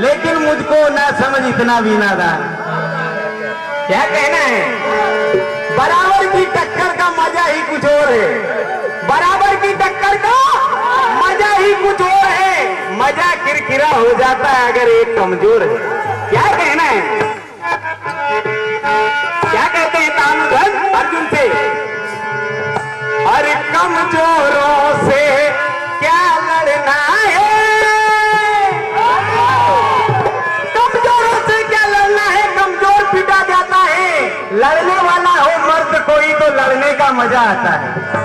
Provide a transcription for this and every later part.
लेकिन मुझको ना समझ इतना भी ना था क्या कहना है? बराबर की टक्कर का मज़ा ही कुछ और है। बराबर की टक्कर का मज़ा ही कुछ और है। मज़ा किरकिरा हो जाता है अगर एक कमज़ोर है। क्या कहना है? क्या कहते हैं तानुधन? अर्जुन से। अरे कमजोरों बड़ा मज़ा आता है।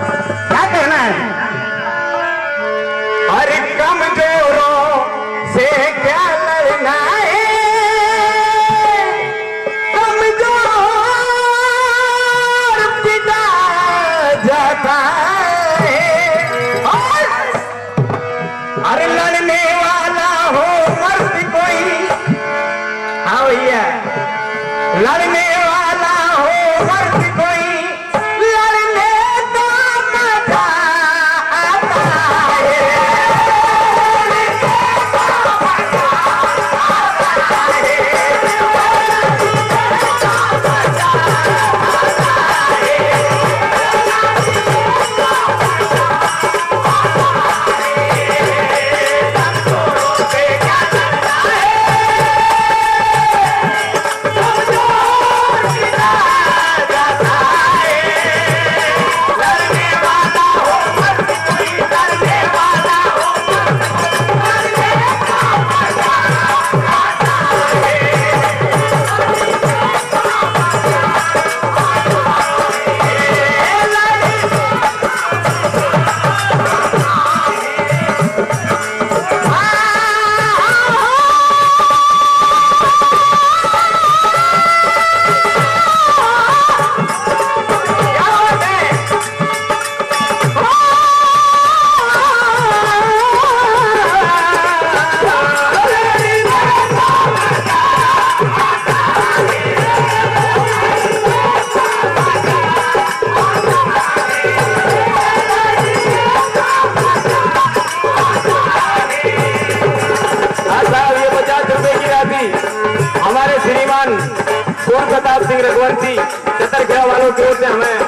रघुवंशी चतरग्रह वालों की ओर से हमें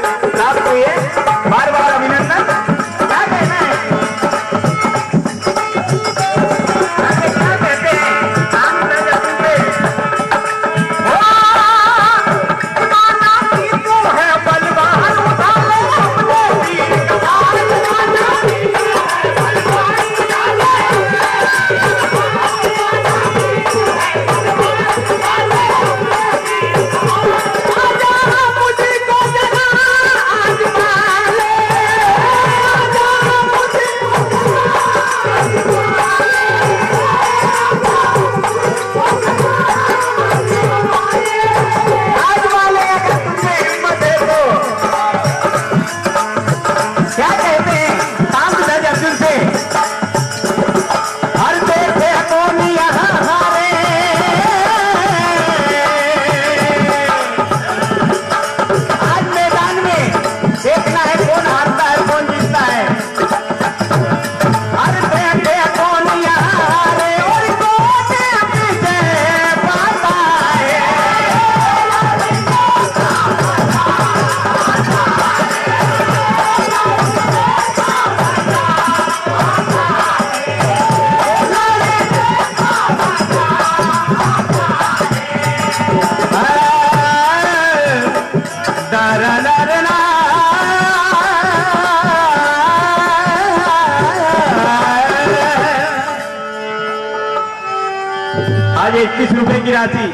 गिराती।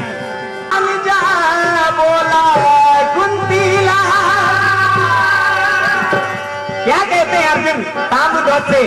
जा बोला कुंतीला क्या कहते हैं अर्जुन? ताम्रध्वज से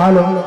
Hello.